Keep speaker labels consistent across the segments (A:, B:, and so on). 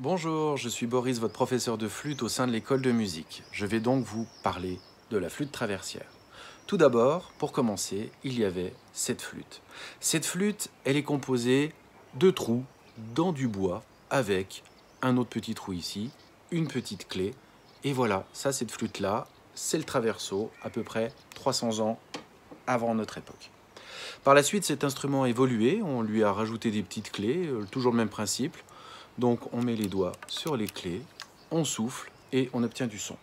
A: Bonjour, je suis Boris, votre professeur de flûte au sein de l'école de musique. Je vais donc vous parler de la flûte traversière. Tout d'abord, pour commencer, il y avait cette flûte. Cette flûte, elle est composée de trous dans du bois avec un autre petit trou ici, une petite clé. Et voilà, ça, cette flûte-là, c'est le traverso, à peu près 300 ans avant notre époque. Par la suite, cet instrument a évolué, on lui a rajouté des petites clés, euh, toujours le même principe. Donc on met les doigts sur les clés, on souffle et on obtient du son.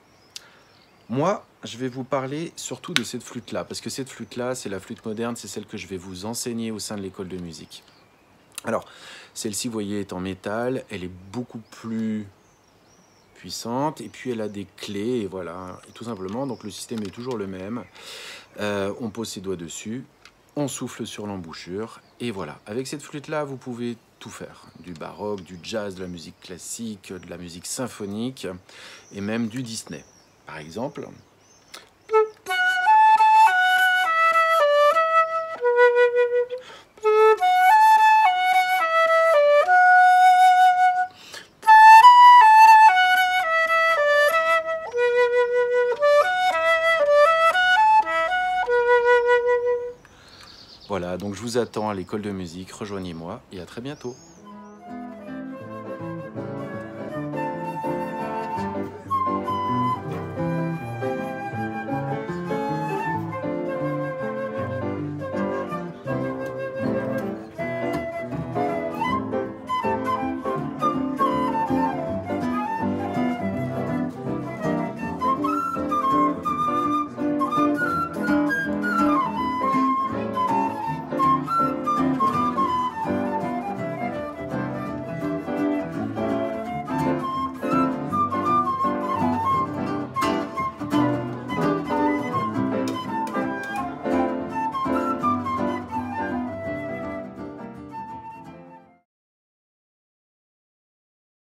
A: Moi, je vais vous parler surtout de cette flûte-là, parce que cette flûte-là, c'est la flûte moderne, c'est celle que je vais vous enseigner au sein de l'école de musique. Alors, celle-ci, vous voyez, est en métal, elle est beaucoup plus puissante, et puis elle a des clés, et voilà, et tout simplement, donc le système est toujours le même. Euh, on pose ses doigts dessus, on souffle sur l'embouchure, et voilà. Avec cette flûte-là, vous pouvez tout faire. Du baroque, du jazz, de la musique classique, de la musique symphonique, et même du Disney. Par exemple, Voilà, donc je vous attends à l'école de musique, rejoignez-moi et à très bientôt.